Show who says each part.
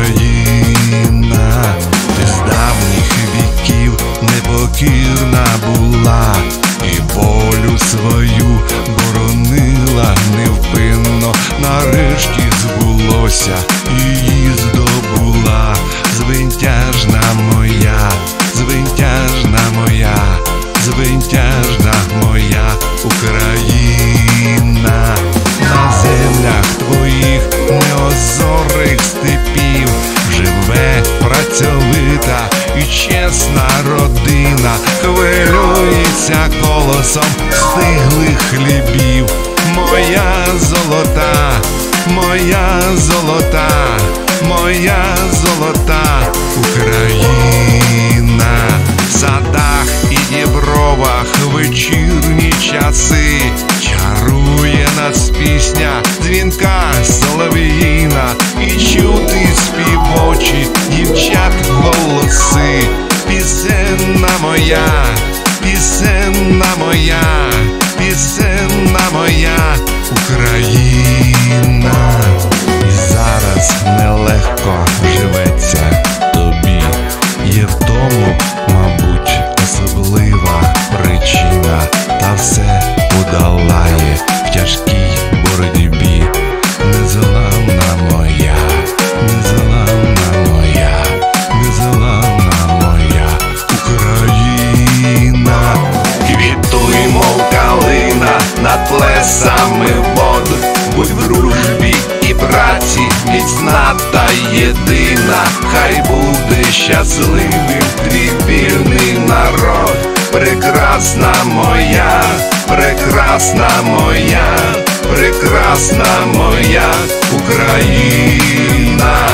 Speaker 1: Україні. чесна родина хвилюється колосом стиглих хлібів. Моя золота, моя золота, моя золота Україна. єдина, хай буде щасливий твій вільний народ, прекрасна моя, прекрасна моя, прекрасна моя Україна.